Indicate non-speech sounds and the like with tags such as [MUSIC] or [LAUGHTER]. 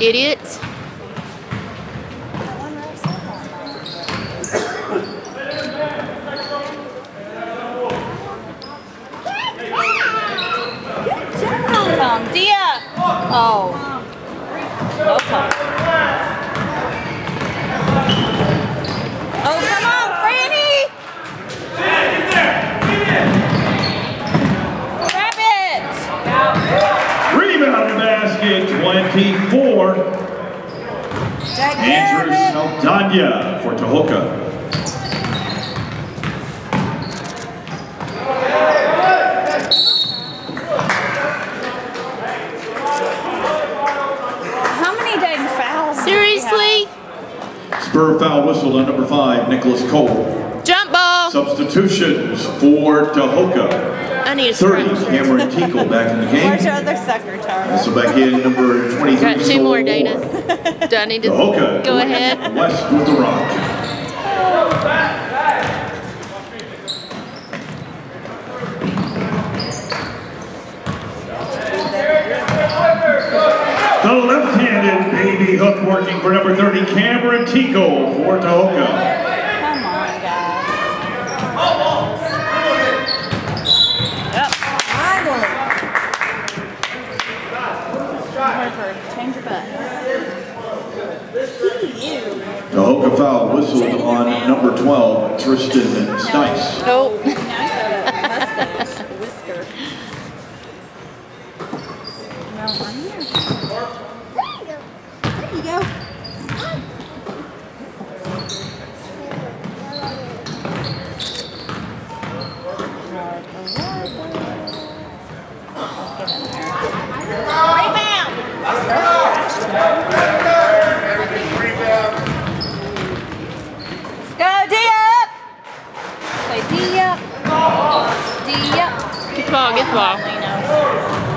Idiots. Dia. Oh. Okay. Andrew Saldana for Tahoka. How many dang fouls? do Seriously? Spur foul whistled on number five, Nicholas Cole. Jump ball. Substitutions for Tahoka. I need a 30, stretch. Cameron Tinkle back in the have? Where's game. your other sucker, Charlie? Also back in number 23, Got two more, Dana. Ward. [LAUGHS] Do I need to Tahoka. go ahead? West with the rock. The left-handed baby hook working for number 30, Cameron Tico for Tahoka. Harper, change your butt. You. Tahoka foul whistled on number 12, Tristan Stice. Oh. [LAUGHS] Now you got a mustache, a whisker. No, I'm here. There you go. Go D up! Say D up. D up. Get the ball, get the ball. Lino.